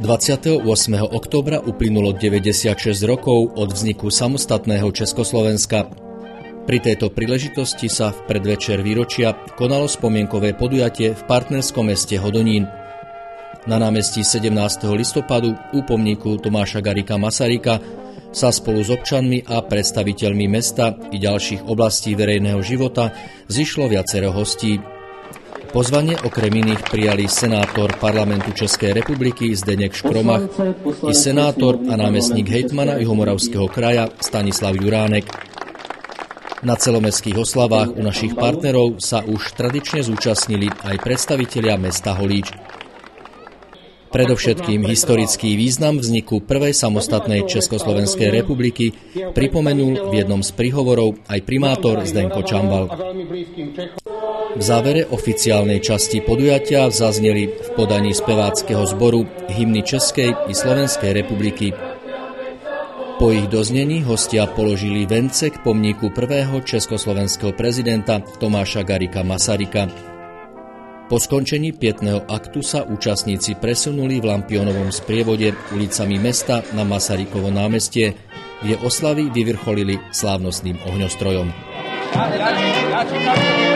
28. oktobra uplynulo 96 rokov od vzniku samostatného Československa. Pri tejto príležitosti sa v predvečer výročia konalo spomienkové podujatie v partnerskom meste Hodonín. Na námestí 17. listopadu u pomníku Tomáša Garika Masarika sa spolu s občanmi a predstaviteľmi mesta i ďalších oblastí verejného života zišlo viacero hostí. Pozvanie okrem iných prijali senátor parlamentu Českej republiky Zdenek Škromach i senátor a námestník hejtmana Juhomoravského kraja Stanislav Juránek. Na celomestských oslavách u našich partnerov sa už tradične zúčastnili aj predstavitelia mesta Holíč. Predovšetkým historický význam vzniku prvej samostatnej Československej republiky pripomenul v jednom z príhovorov aj primátor Zdenko Čambal. V závere oficiálnej časti podujatia zazneli v podaní speváckého zboru hymny Českej i Slovenskej republiky. Po ich doznení hostia položili vence k pomníku prvého československého prezidenta Tomáša Garika Masarika. Po skončení pietného aktu sa účastníci presunuli v Lampionovom sprievode ulicami mesta na Masarikovo námestie, kde oslavy vyvrcholili slávnostným ohňostrojom. Ja, ja, ja,